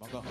王哥。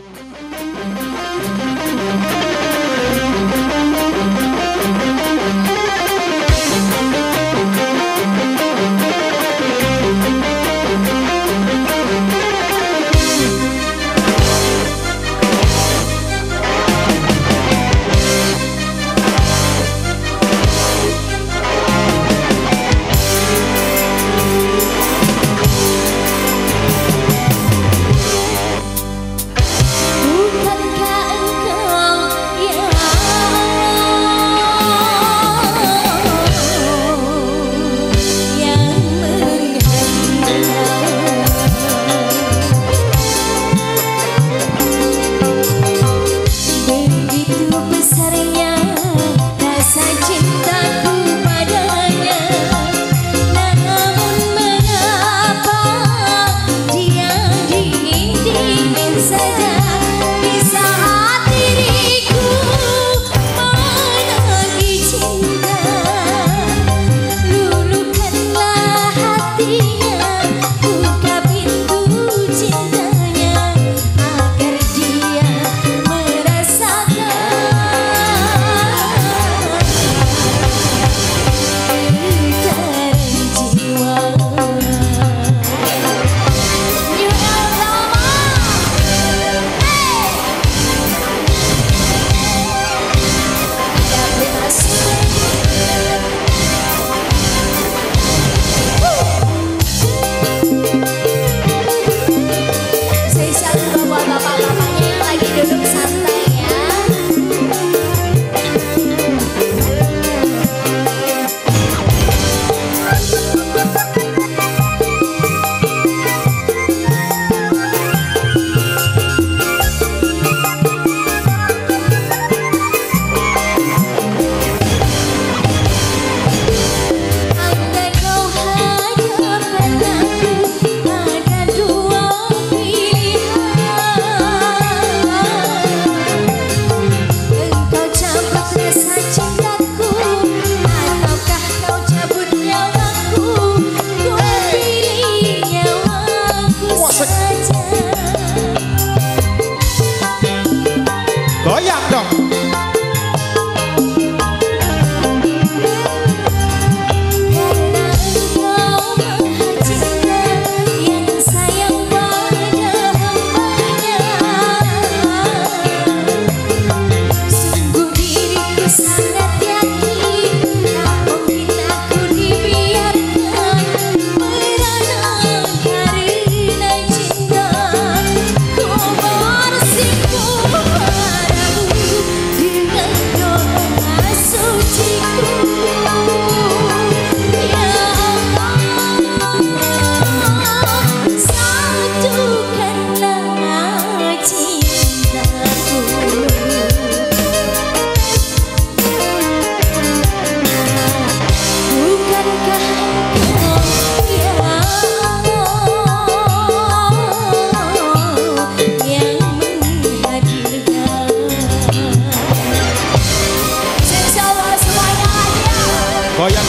Olha!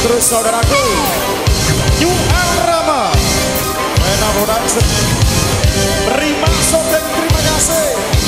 terus saudaraku. New Arama Menang Production Beri maksud dan terima kasih.